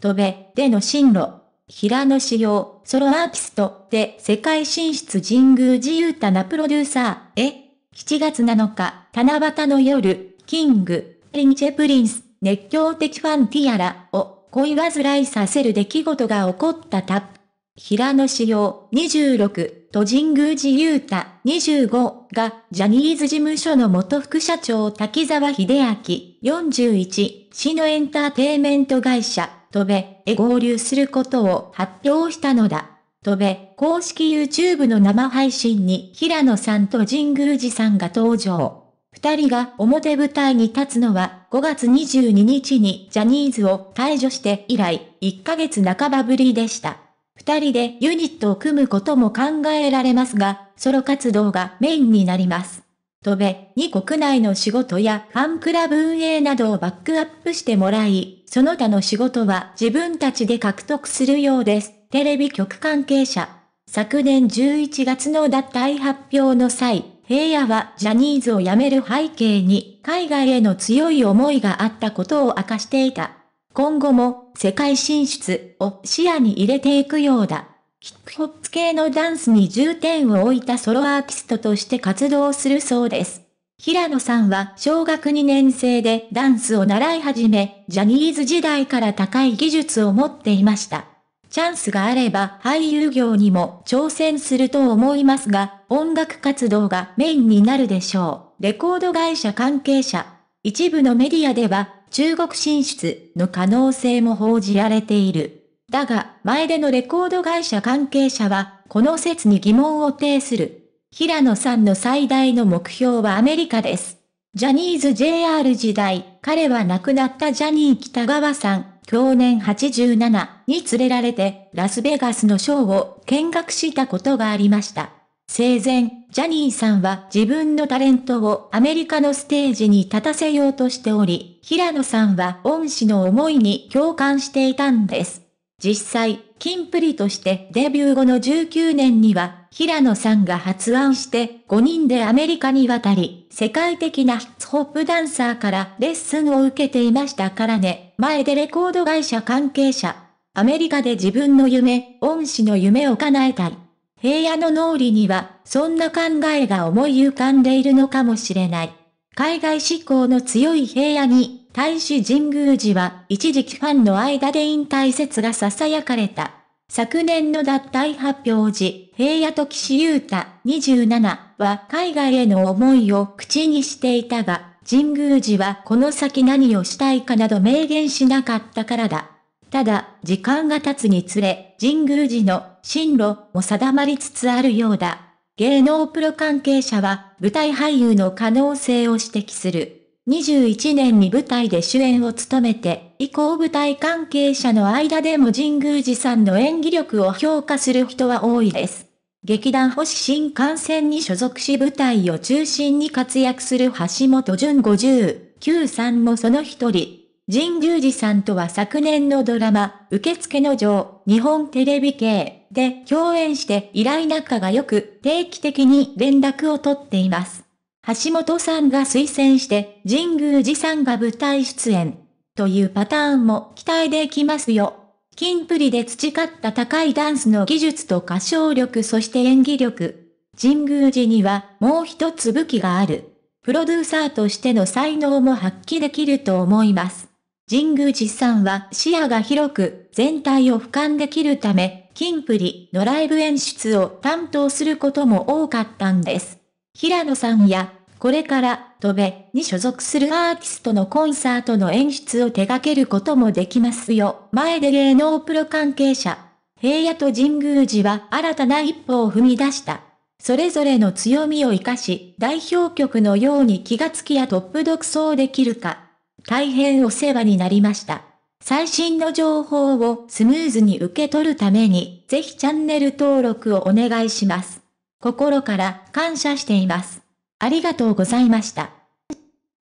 飛べ、での進路。平野志陽、ソロアーティストで世界進出神宮寺勇太なプロデューサー、え ?7 月7日、七夕の夜、キング、リンチェプリンス、熱狂的ファンティアラを恋煩いさせる出来事が起こったタップ。平野志陽26と神宮寺勇太25がジャニーズ事務所の元副社長滝沢秀明41市のエンターテイメント会社とべへ合流することを発表したのだ。とべ公式 YouTube の生配信に平野さんと神宮寺さんが登場。二人が表舞台に立つのは5月22日にジャニーズを退場して以来1ヶ月半ばぶりでした。二人でユニットを組むことも考えられますが、ソロ活動がメインになります。とべに国内の仕事やファンクラブ運営などをバックアップしてもらい、その他の仕事は自分たちで獲得するようです。テレビ局関係者。昨年11月の脱退発表の際、平野はジャニーズを辞める背景に海外への強い思いがあったことを明かしていた。今後も世界進出を視野に入れていくようだ。ヒップホップ系のダンスに重点を置いたソロアーティストとして活動するそうです。平野さんは小学2年生でダンスを習い始め、ジャニーズ時代から高い技術を持っていました。チャンスがあれば俳優業にも挑戦すると思いますが、音楽活動がメインになるでしょう。レコード会社関係者。一部のメディアでは、中国進出の可能性も報じられている。だが、前でのレコード会社関係者は、この説に疑問を呈する。平野さんの最大の目標はアメリカです。ジャニーズ JR 時代、彼は亡くなったジャニー北川さん、去年87に連れられて、ラスベガスのショーを見学したことがありました。生前、ジャニーさんは自分のタレントをアメリカのステージに立たせようとしており、平野さんは恩師の思いに共感していたんです。実際、キンプリとしてデビュー後の19年には、平野さんが発案して5人でアメリカに渡り、世界的なヒップホップダンサーからレッスンを受けていましたからね。前でレコード会社関係者。アメリカで自分の夢、恩師の夢を叶えたい。平野の脳裏には、そんな考えが思い浮かんでいるのかもしれない。海外志向の強い平野に、大使神宮寺は一時期ファンの間で引退説が囁かれた。昨年の脱退発表時、平野と岸優太27は海外への思いを口にしていたが、神宮寺はこの先何をしたいかなど明言しなかったからだ。ただ、時間が経つにつれ、神宮寺の進路も定まりつつあるようだ。芸能プロ関係者は舞台俳優の可能性を指摘する。21年に舞台で主演を務めて、以降舞台関係者の間でも神宮寺さんの演技力を評価する人は多いです。劇団星新幹線に所属し舞台を中心に活躍する橋本淳59さんもその一人。神宮寺さんとは昨年のドラマ、受付の女、日本テレビ系で共演して依頼仲が良く定期的に連絡を取っています。橋本さんが推薦して神宮寺さんが舞台出演というパターンも期待できますよ。金プリで培った高いダンスの技術と歌唱力そして演技力。神宮寺にはもう一つ武器がある。プロデューサーとしての才能も発揮できると思います。神宮寺さんは視野が広く全体を俯瞰できるため、金プリのライブ演出を担当することも多かったんです。平野さんや、これから、戸べに所属するアーティストのコンサートの演出を手掛けることもできますよ。前で芸能プロ関係者。平野と神宮寺は新たな一歩を踏み出した。それぞれの強みを活かし、代表曲のように気がつきやトップ独走できるか。大変お世話になりました。最新の情報をスムーズに受け取るために、ぜひチャンネル登録をお願いします。心から感謝しています。ありがとうございました。